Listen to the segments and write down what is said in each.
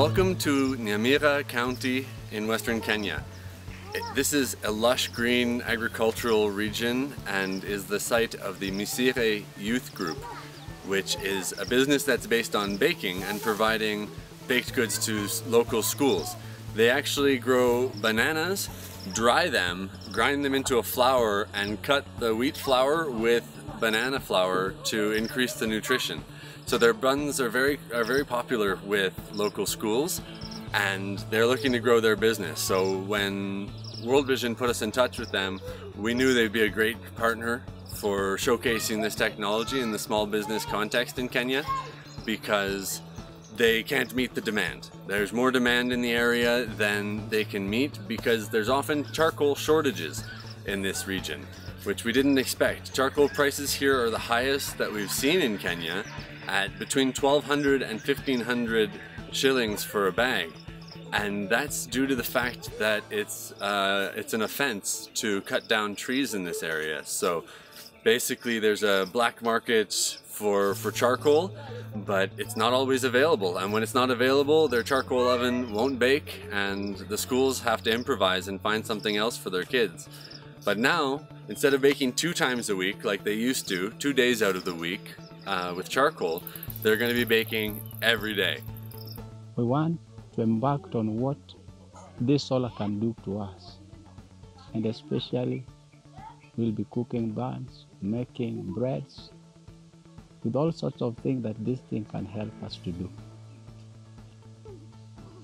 Welcome to Nyamira County in Western Kenya. This is a lush green agricultural region and is the site of the Misire Youth Group, which is a business that's based on baking and providing baked goods to local schools. They actually grow bananas, dry them, grind them into a flour, and cut the wheat flour with banana flour to increase the nutrition. So their buns are very are very popular with local schools and they're looking to grow their business. So when World Vision put us in touch with them, we knew they'd be a great partner for showcasing this technology in the small business context in Kenya because they can't meet the demand. There's more demand in the area than they can meet because there's often charcoal shortages in this region, which we didn't expect. Charcoal prices here are the highest that we've seen in Kenya at between 1200 and 1500 shillings for a bag. And that's due to the fact that it's, uh, it's an offense to cut down trees in this area. So basically there's a black market for, for charcoal, but it's not always available. And when it's not available, their charcoal oven won't bake and the schools have to improvise and find something else for their kids. But now, instead of baking two times a week like they used to, two days out of the week uh, with charcoal, they're going to be baking every day. We want to embark on what this solar can do to us. And especially, we'll be cooking buns, making breads, with all sorts of things that this thing can help us to do.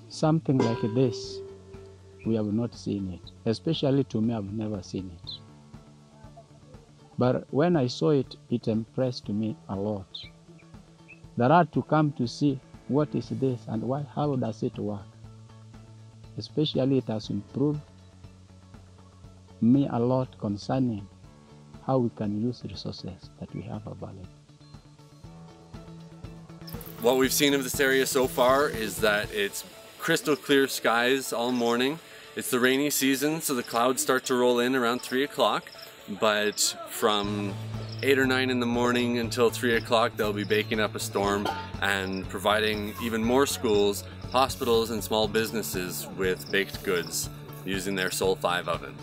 Something like this, we have not seen it. Especially to me, I've never seen it. But when I saw it, it impressed me a lot. There are to come to see what is this and why, how does it work. Especially it has improved me a lot concerning how we can use resources that we have available. What we've seen of this area so far is that it's crystal clear skies all morning. It's the rainy season, so the clouds start to roll in around 3 o'clock, but from 8 or 9 in the morning until 3 o'clock they'll be baking up a storm and providing even more schools, hospitals and small businesses with baked goods using their Sol 5 oven.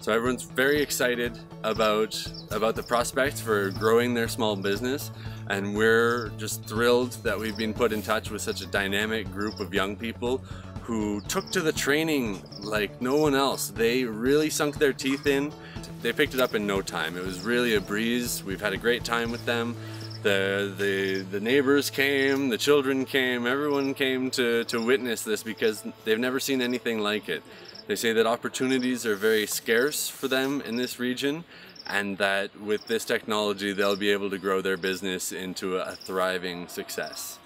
So everyone's very excited about, about the prospects for growing their small business and we're just thrilled that we've been put in touch with such a dynamic group of young people who took to the training like no one else. They really sunk their teeth in. They picked it up in no time. It was really a breeze. We've had a great time with them. The, the, the neighbors came, the children came, everyone came to, to witness this because they've never seen anything like it. They say that opportunities are very scarce for them in this region and that with this technology they'll be able to grow their business into a thriving success.